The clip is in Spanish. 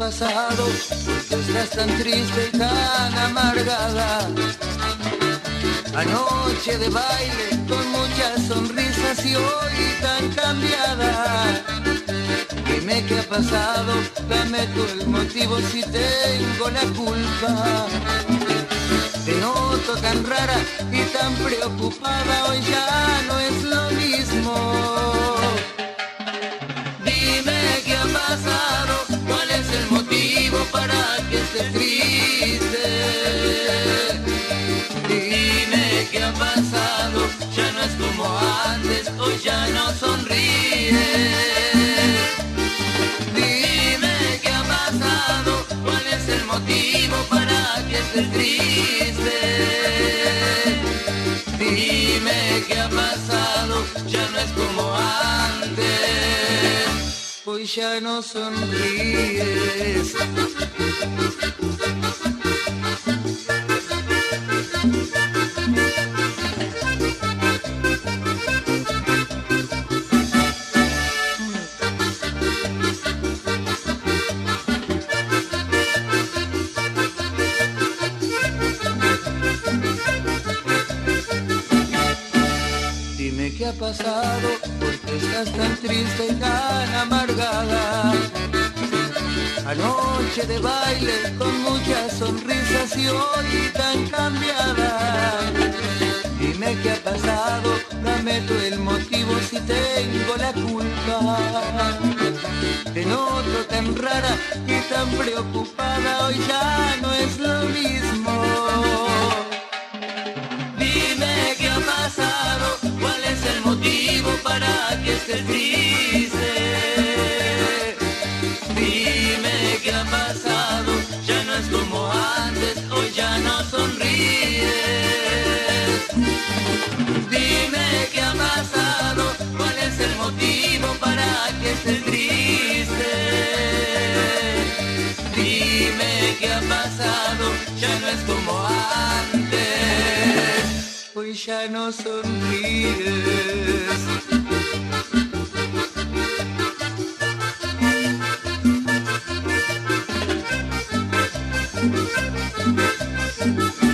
pasado, porque estás tan triste y tan amargada. Anoche de baile con muchas sonrisas y hoy tan cambiada. Dime qué ha pasado, dame tú el motivo si tengo la culpa. Te noto tan rara y tan preocupada, hoy ya motivo para que estés triste. Dime qué ha pasado, ya no es como antes hoy ya no sonríes. Qué ha pasado estás tan triste y tan amargada. Anoche de baile con muchas sonrisas y hoy tan cambiada. Dime qué ha pasado, dame tú el motivo si tengo la culpa. Te noto tan rara y tan preocupada, hoy ya para que estés triste. Dime qué ha pasado, ya no es como antes, hoy ya no sonríes. Dime qué ha pasado, cuál es el motivo para que estés triste. Dime qué ha pasado, ya no es como antes hoy ya no sonríe. Música